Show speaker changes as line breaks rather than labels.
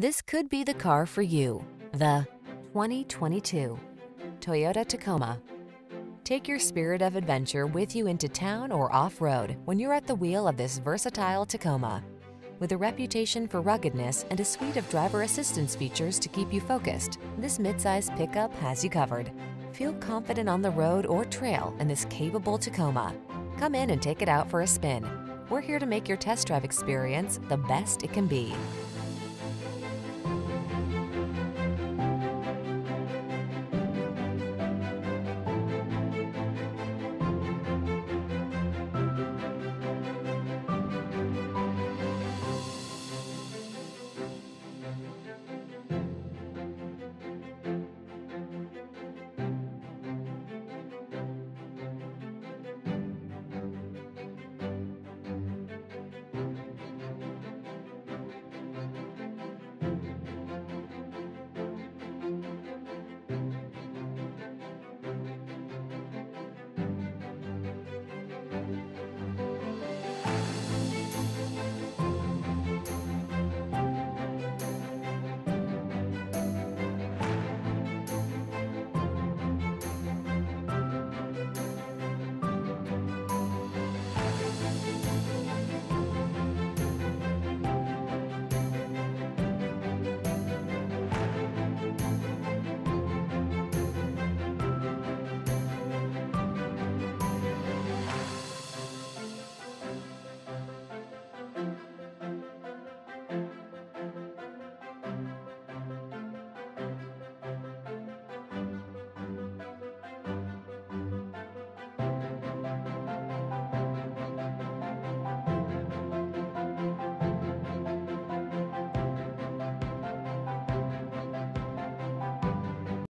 This could be the car for you. The 2022 Toyota Tacoma. Take your spirit of adventure with you into town or off-road when you're at the wheel of this versatile Tacoma. With a reputation for ruggedness and a suite of driver assistance features to keep you focused, this midsize pickup has you covered. Feel confident on the road or trail in this capable Tacoma. Come in and take it out for a spin. We're here to make your test drive experience the best it can be.